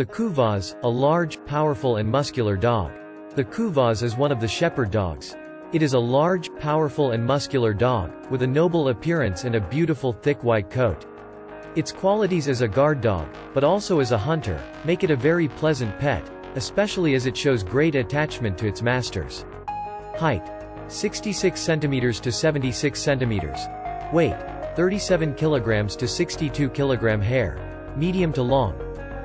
The Kuvasz, a large, powerful and muscular dog. The Kuvasz is one of the shepherd dogs. It is a large, powerful and muscular dog, with a noble appearance and a beautiful thick white coat. Its qualities as a guard dog, but also as a hunter, make it a very pleasant pet, especially as it shows great attachment to its masters. Height. 66 centimeters to 76 centimeters. Weight. 37 kilograms to 62 kilogram hair. Medium to long.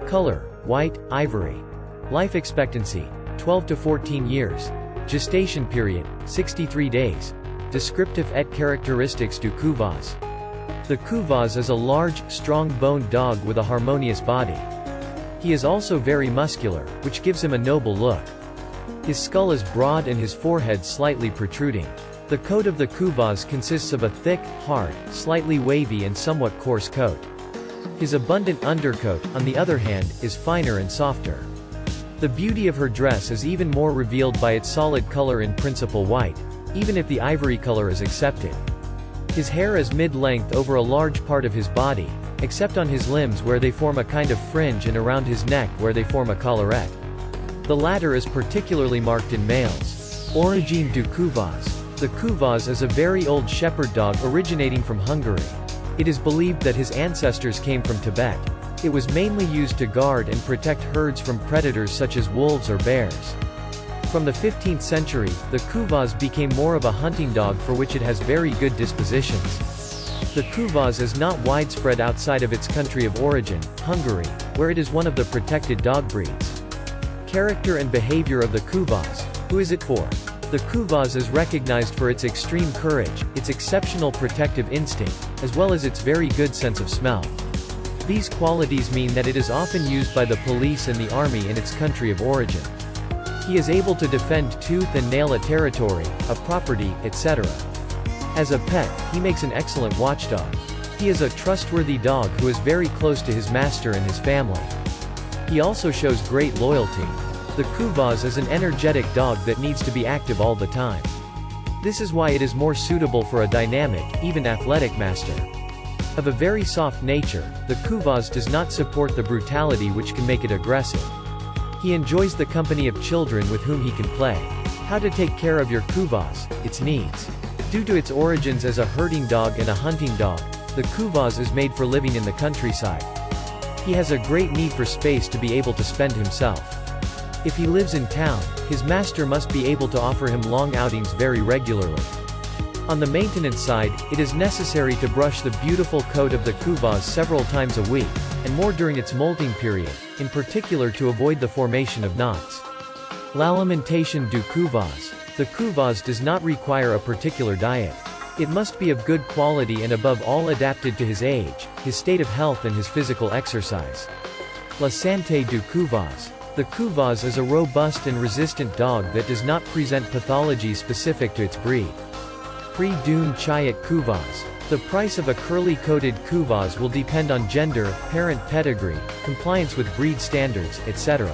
Color. White, ivory. Life expectancy. 12 to 14 years. Gestation period, 63 days. Descriptive et characteristics du Kuvasz. The Kuvasz is a large, strong-boned dog with a harmonious body. He is also very muscular, which gives him a noble look. His skull is broad and his forehead slightly protruding. The coat of the Kuvasz consists of a thick, hard, slightly wavy and somewhat coarse coat. His abundant undercoat, on the other hand, is finer and softer. The beauty of her dress is even more revealed by its solid color in principal white, even if the ivory color is accepted. His hair is mid-length over a large part of his body, except on his limbs where they form a kind of fringe and around his neck where they form a collarette. The latter is particularly marked in males. Origine du Kuvasz. The Kuvasz is a very old shepherd dog originating from Hungary. It is believed that his ancestors came from Tibet. It was mainly used to guard and protect herds from predators such as wolves or bears. From the 15th century, the Kuvasz became more of a hunting dog for which it has very good dispositions. The Kuvasz is not widespread outside of its country of origin, Hungary, where it is one of the protected dog breeds. Character and behavior of the Kuvasz. Who is it for? The Kuvasz is recognized for its extreme courage, its exceptional protective instinct, as well as its very good sense of smell. These qualities mean that it is often used by the police and the army in its country of origin. He is able to defend tooth and nail a territory, a property, etc. As a pet, he makes an excellent watchdog. He is a trustworthy dog who is very close to his master and his family. He also shows great loyalty. The Kuvasz is an energetic dog that needs to be active all the time. This is why it is more suitable for a dynamic, even athletic master. Of a very soft nature, the Kuvasz does not support the brutality which can make it aggressive. He enjoys the company of children with whom he can play. How to take care of your Kuvasz, its needs. Due to its origins as a herding dog and a hunting dog, the Kuvasz is made for living in the countryside. He has a great need for space to be able to spend himself. If he lives in town, his master must be able to offer him long outings very regularly. On the maintenance side, it is necessary to brush the beautiful coat of the kuvasz several times a week, and more during its molting period, in particular to avoid the formation of knots. L'alimentation du kuvasz. The kuvasz does not require a particular diet. It must be of good quality and above all adapted to his age, his state of health and his physical exercise. La santé du kuvasz. The kuvasz is a robust and resistant dog that does not present pathology specific to its breed. Pre-Dune Chayat Kuvasz. The price of a curly-coated Kuvasz will depend on gender, parent pedigree, compliance with breed standards, etc.